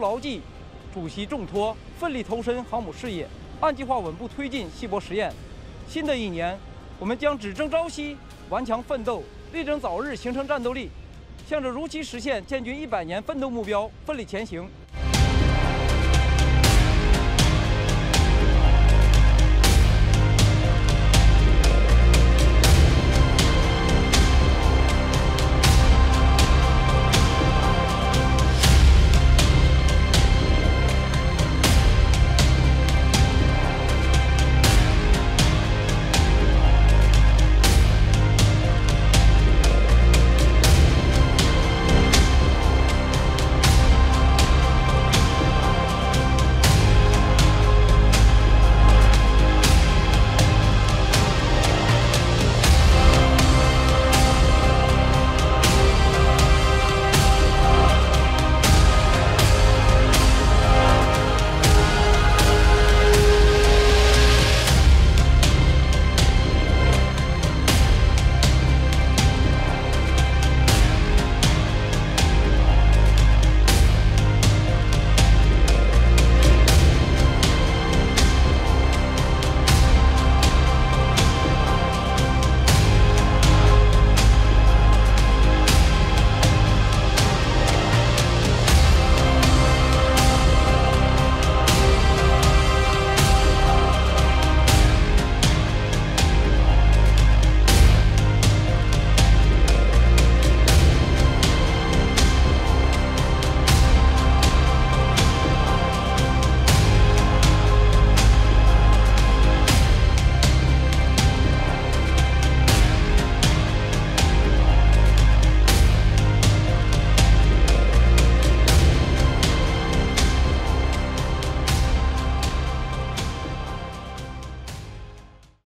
牢记主席重托，奋力投身航母事业，按计划稳步推进西伯实验。新的一年，我们将只争朝夕，顽强奋斗，力争早日形成战斗力，向着如期实现建军一百年奋斗目标奋力前行。